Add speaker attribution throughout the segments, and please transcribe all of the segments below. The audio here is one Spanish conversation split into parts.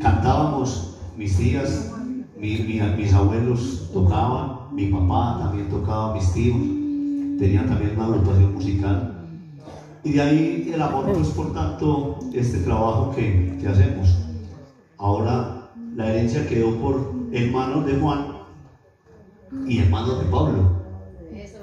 Speaker 1: cantábamos, mis tías, mis abuelos tocaban, mi papá también tocaba, mis tíos tenían también una agrupación musical. Y de ahí el amor, pues por tanto, este trabajo que, que hacemos. Ahora la herencia quedó por hermanos de Juan y hermanos de Pablo.
Speaker 2: Eso.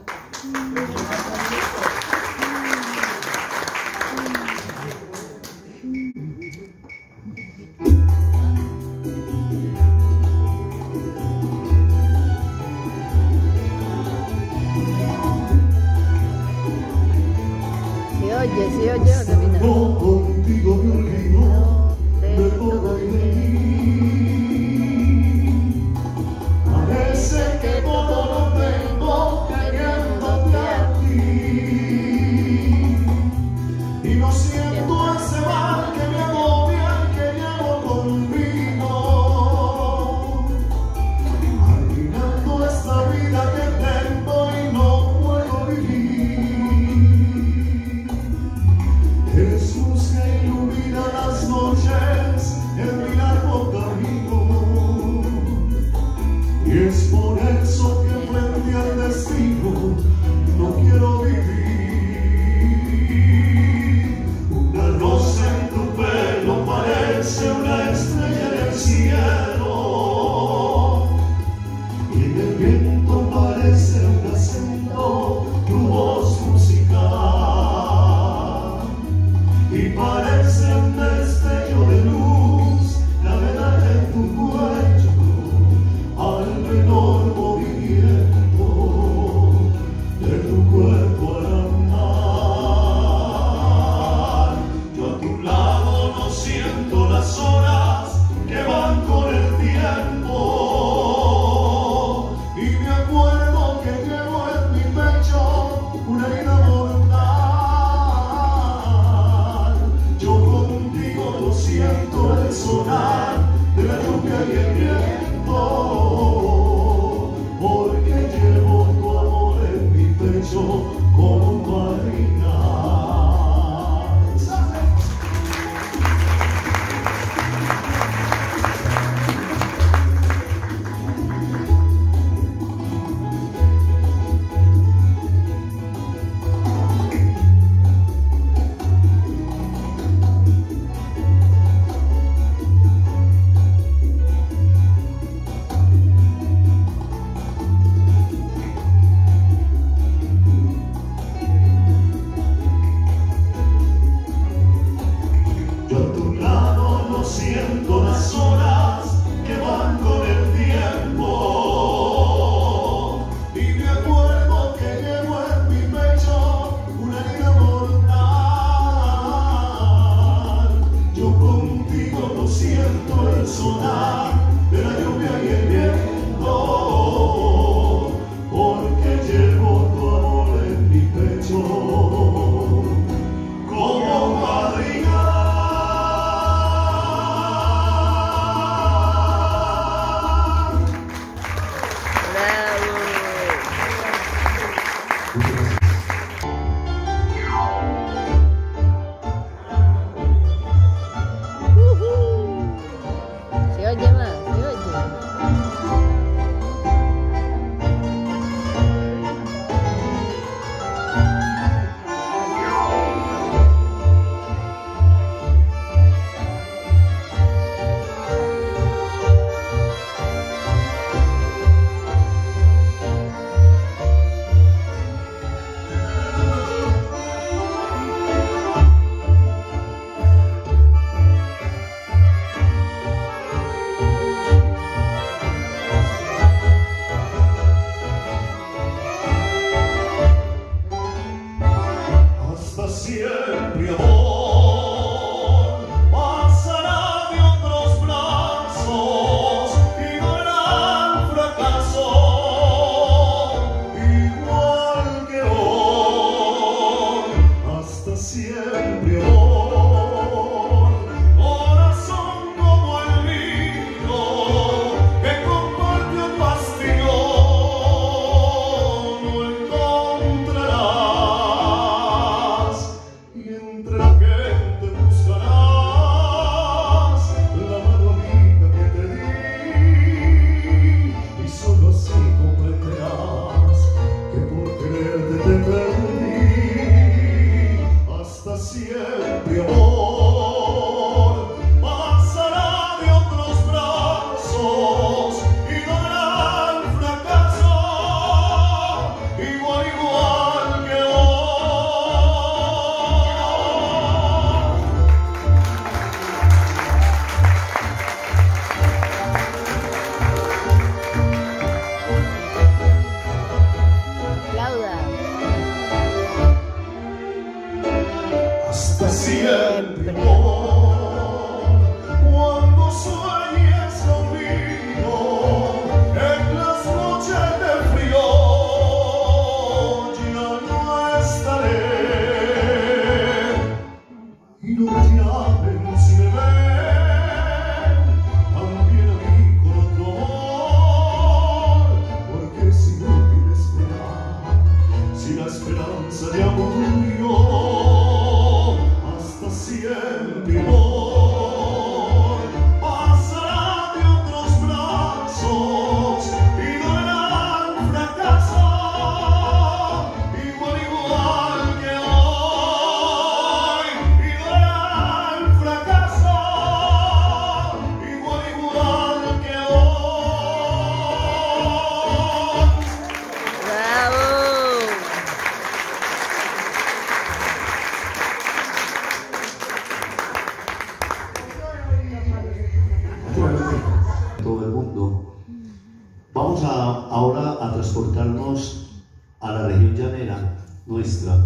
Speaker 2: ahora a transportarnos a la región llanera nuestra,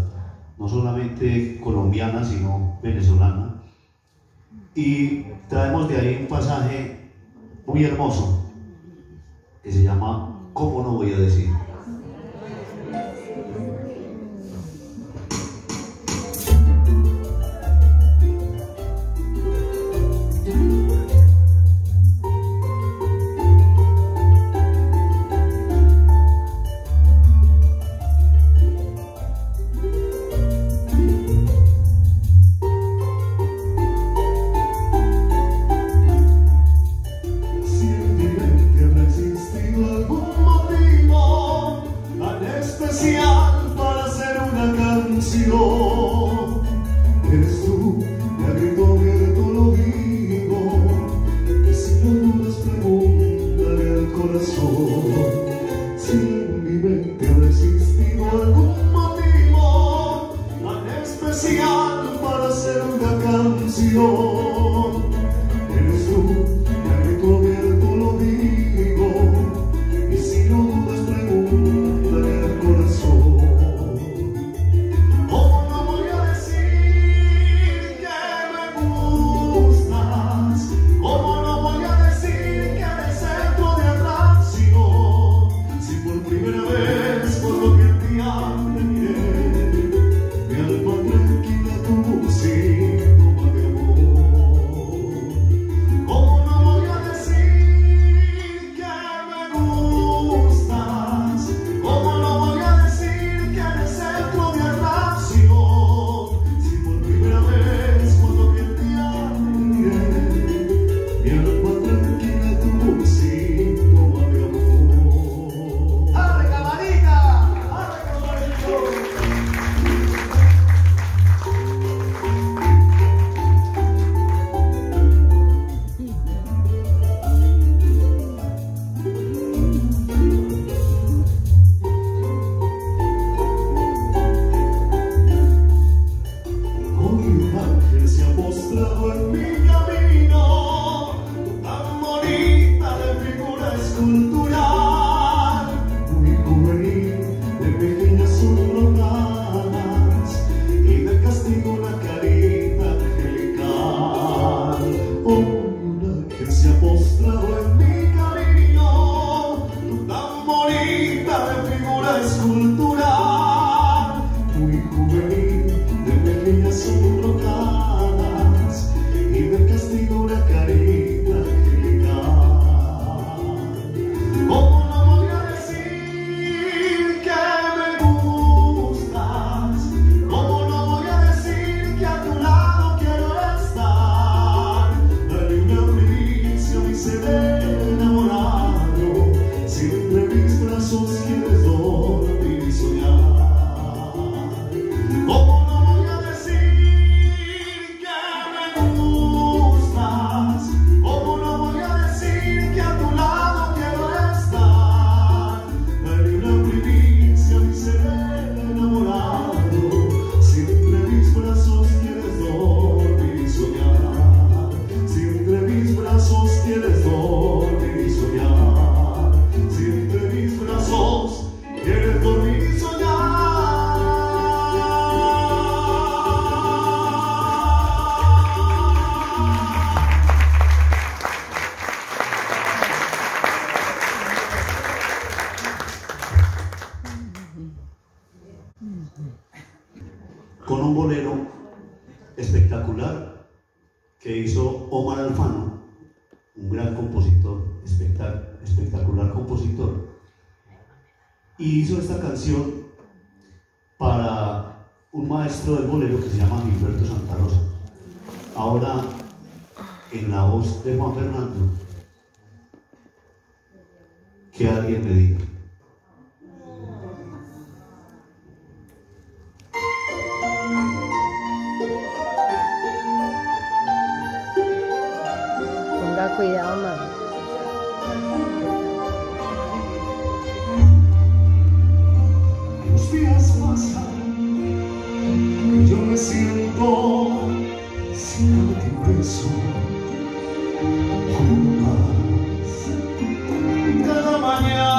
Speaker 2: no solamente colombiana, sino venezolana. Y traemos de ahí un pasaje muy hermoso que se llama ¿Cómo no voy a decir?
Speaker 1: y
Speaker 2: hizo esta canción para un maestro del bolero que se llama Gilberto Santa Rosa. Ahora, en la voz de Juan Fernando,
Speaker 1: preso juntas
Speaker 2: cada mañana.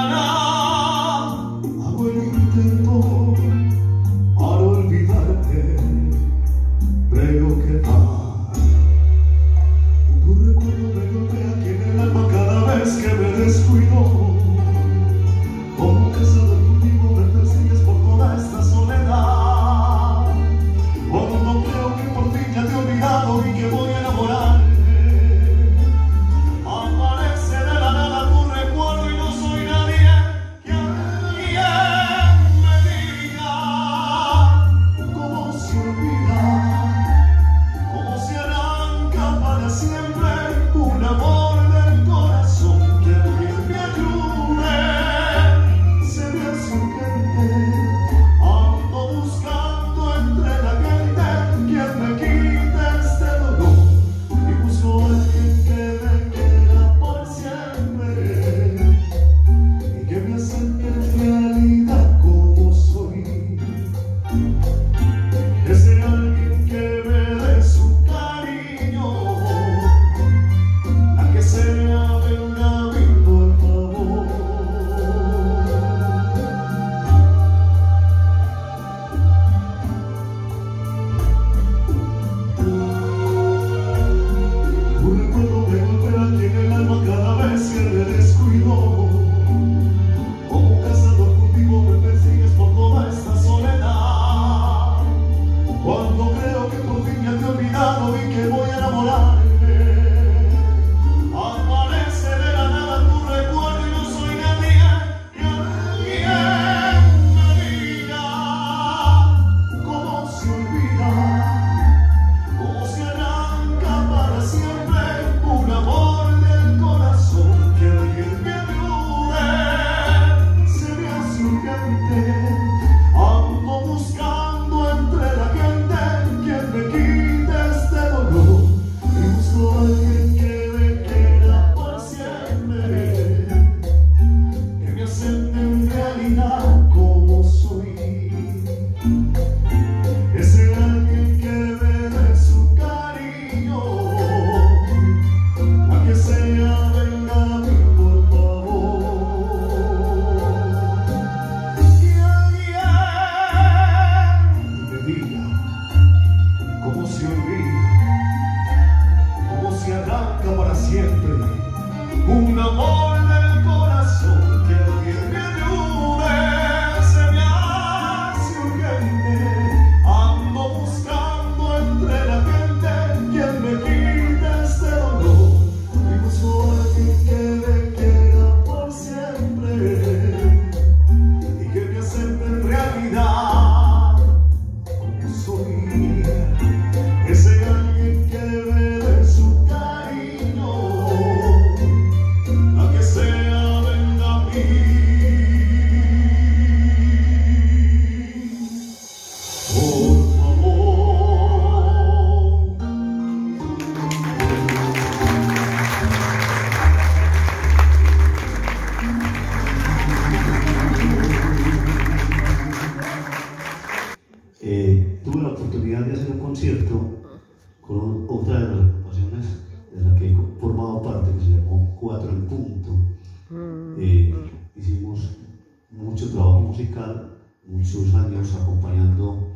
Speaker 2: años acompañando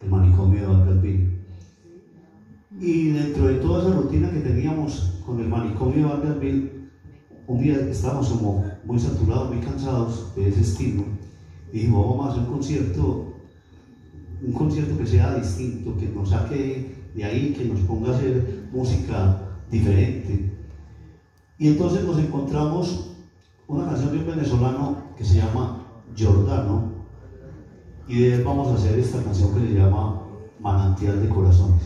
Speaker 2: el manicomio de Valderville. Y dentro de toda esa rutina que teníamos con el manicomio de Valderville, un día estábamos como muy saturados, muy cansados de ese estilo. Y dijimos, vamos a hacer un concierto, un concierto que sea distinto, que nos saque de ahí, que nos ponga a hacer música diferente. Y entonces nos encontramos una canción de un venezolano que se llama Giordano, y de él vamos a hacer esta canción que se llama Manantial de Corazones.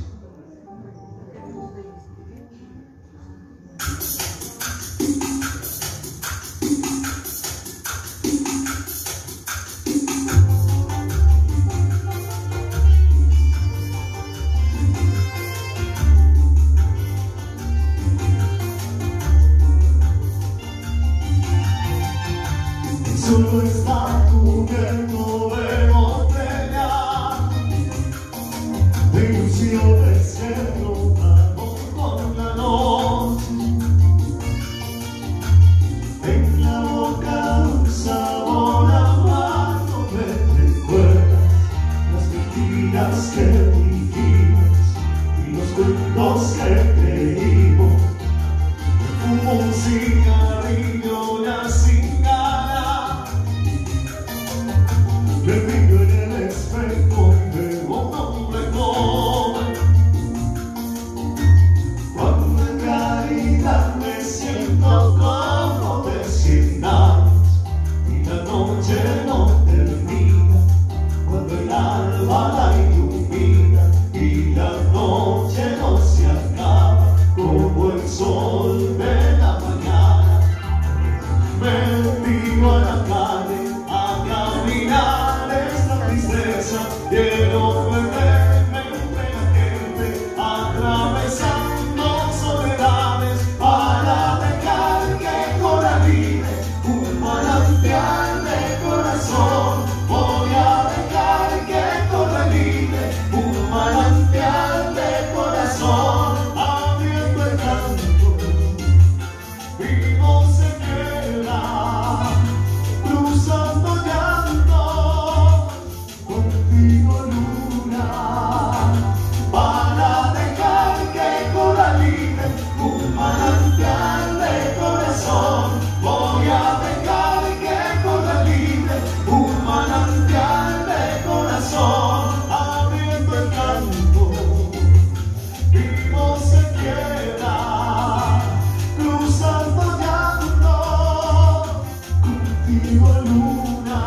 Speaker 3: antigua luna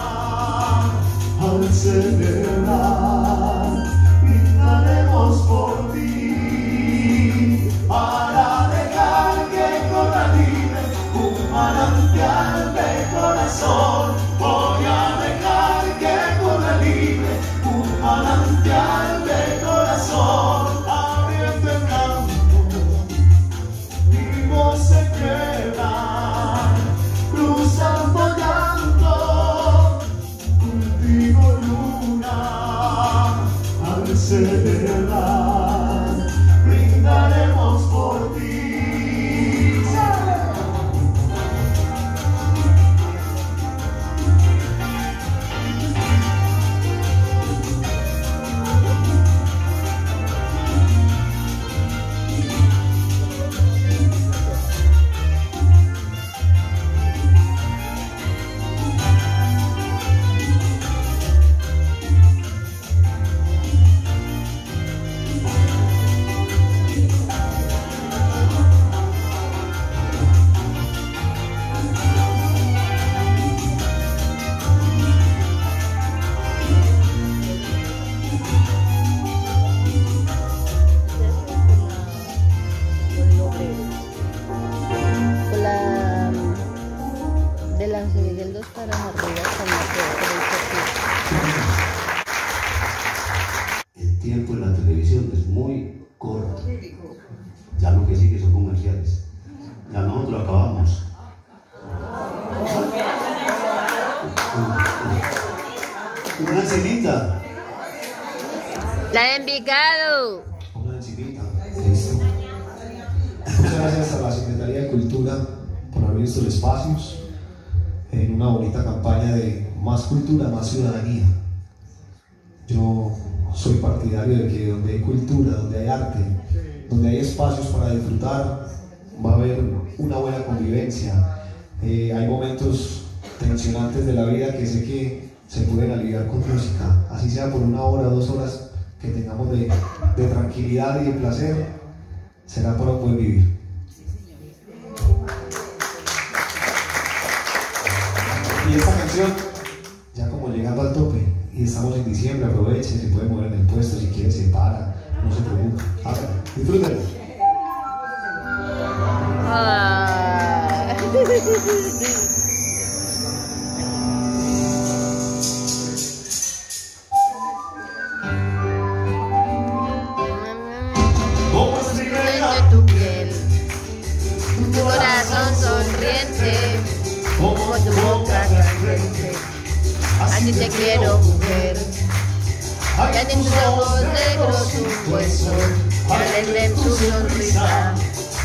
Speaker 3: al celebrar. por
Speaker 4: abrir estos espacios en una bonita campaña de más cultura, más ciudadanía. Yo soy partidario de que donde hay cultura, donde hay arte, donde hay espacios para disfrutar, va a haber una buena convivencia. Eh, hay momentos tensionantes de la vida que sé que se pueden aliviar con música, así sea por una hora, dos horas que tengamos de, de tranquilidad y de placer, será para poder vivir. Ya como llegando al tope, y estamos en diciembre, aproveche, se puede mover en el puesto, si quiere se para, no se preocupe, hágalo, disfrútenlo.
Speaker 3: Ah. Así te quiero, mujer. Ya en tus ojos negros un hueso, violen en tu sonrisa.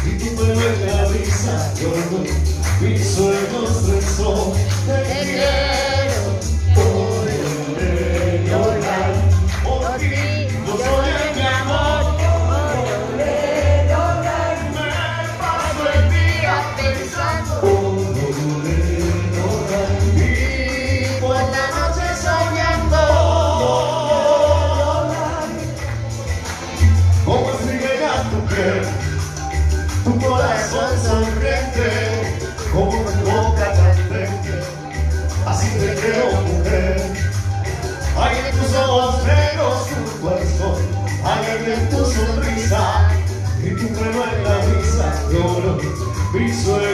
Speaker 2: Y tu pelo en la brisa, yo mis sueños de sol,
Speaker 3: Te quiero,
Speaker 2: quiero llorar. Por
Speaker 3: por
Speaker 2: ti,
Speaker 3: ti,
Speaker 2: yo soy en tu sonrisa, y tu pelo en la brisa, del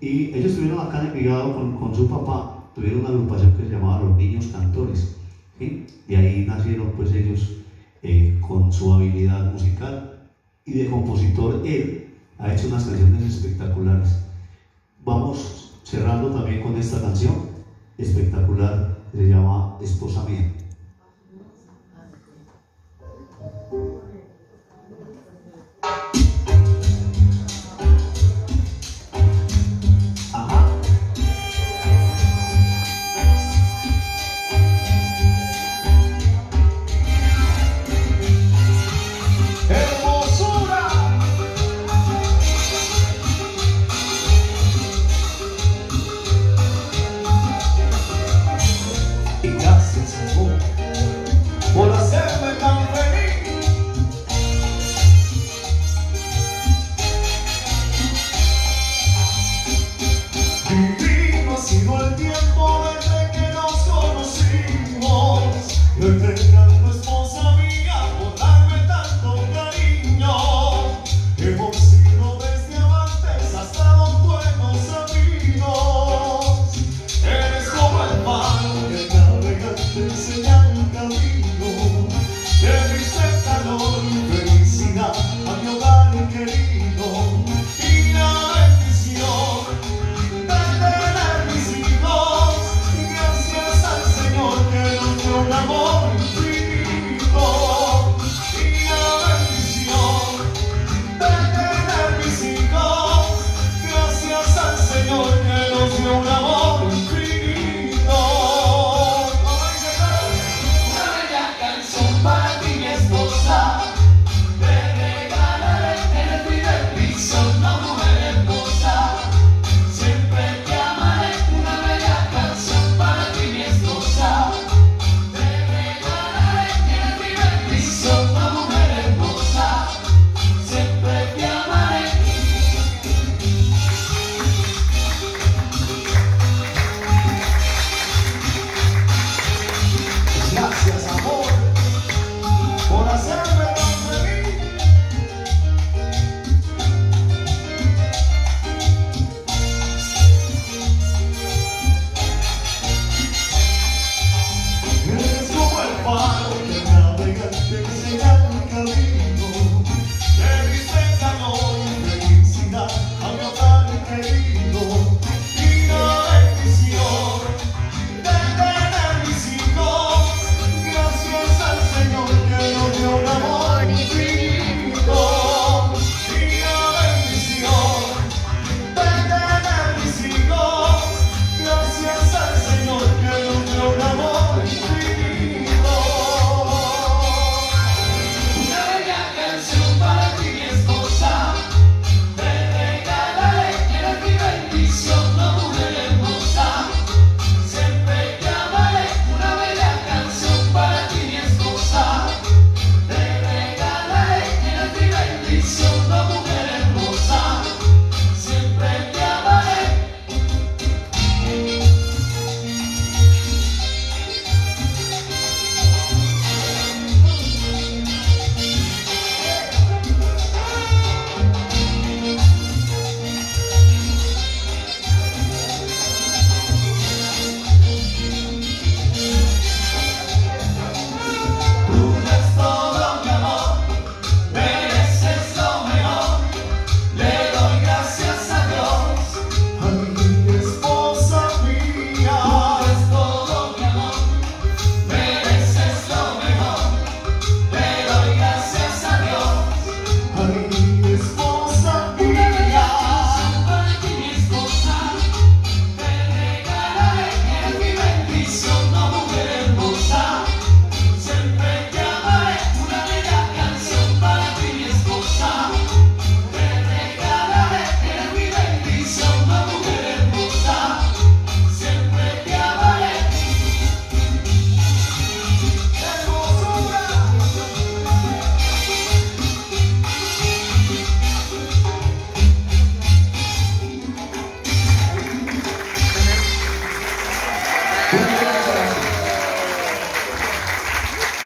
Speaker 2: Y
Speaker 1: ellos estuvieron acá en Envigado con, con su papá, tuvieron una agrupación que se llamaba Los Niños Cantores. Y ahí nacieron pues ellos eh, con su habilidad musical y de compositor él ha hecho unas canciones espectaculares. Vamos cerrando también con esta canción espectacular se llama Esposa Mía.